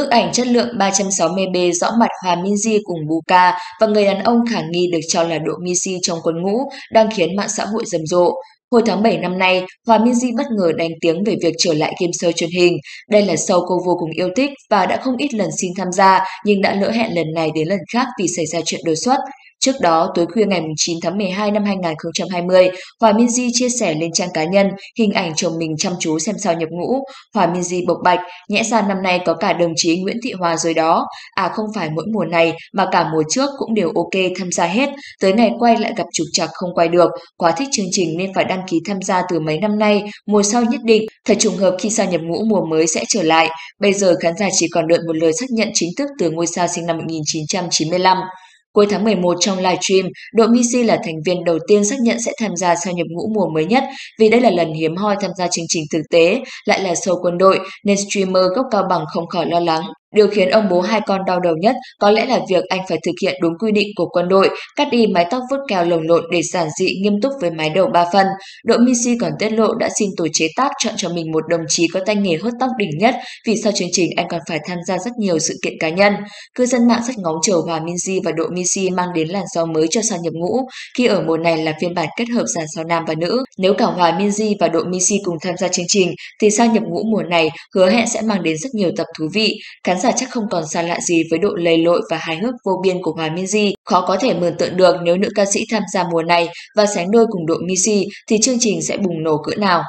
Bức ảnh chất lượng 360B rõ mặt Hòa Minzy cùng Buka và người đàn ông khả nghi được cho là Độ Misi trong quân ngũ đang khiến mạng xã hội rầm rộ. Hồi tháng 7 năm nay, Hòa Minzy bất ngờ đánh tiếng về việc trở lại game show truyền hình. Đây là show cô vô cùng yêu thích và đã không ít lần xin tham gia nhưng đã lỡ hẹn lần này đến lần khác vì xảy ra chuyện đột xuất. Trước đó, tối khuya ngày 9 tháng 12 năm 2020, Hòa Minzy chia sẻ lên trang cá nhân hình ảnh chồng mình chăm chú xem sao nhập ngũ. Hòa Minzy bộc bạch, nhẽ ra năm nay có cả đồng chí Nguyễn Thị Hòa rồi đó. À không phải mỗi mùa này mà cả mùa trước cũng đều ok tham gia hết. Tới ngày quay lại gặp trục trặc không quay được. Quá thích chương trình nên phải đăng ký tham gia từ mấy năm nay, mùa sau nhất định. Thật trùng hợp khi sao nhập ngũ mùa mới sẽ trở lại. Bây giờ khán giả chỉ còn đợi một lời xác nhận chính thức từ ngôi sao sinh năm 1995. Cuối tháng 11 trong live stream, đội Missy là thành viên đầu tiên xác nhận sẽ tham gia sau nhập ngũ mùa mới nhất vì đây là lần hiếm hoi tham gia chương trình thực tế, lại là show quân đội nên streamer gốc cao bằng không khỏi lo lắng. Điều khiến ông bố hai con đau đầu nhất có lẽ là việc anh phải thực hiện đúng quy định của quân đội, cắt đi mái tóc vuốt kèo lồng lộn để giản dị nghiêm túc với mái đầu ba phân. Đội Missy còn tiết lộ đã xin tổ chế tác chọn cho mình một đồng chí có tay nghề hớt tóc đỉnh nhất vì sau chương trình anh còn phải tham gia rất nhiều sự kiện cá nhân. Cư dân mạng rất ngóng chờ Hòa Minzy và đội Missy mang đến làn gió mới cho sao nhập ngũ khi ở mùa này là phiên bản kết hợp dàn sao nam và nữ. Nếu cả Hòa Minzy và đội Missy cùng tham gia chương trình thì sao nhập ngũ mùa này hứa hẹn sẽ mang đến rất nhiều tập thú vị. Khán giả chắc không còn xa lạ gì với độ lầy lội và hài hước vô biên của Hòa Minzy. Khó có thể mường tượng được nếu nữ ca sĩ tham gia mùa này và sánh đôi cùng độ Missy thì chương trình sẽ bùng nổ cỡ nào.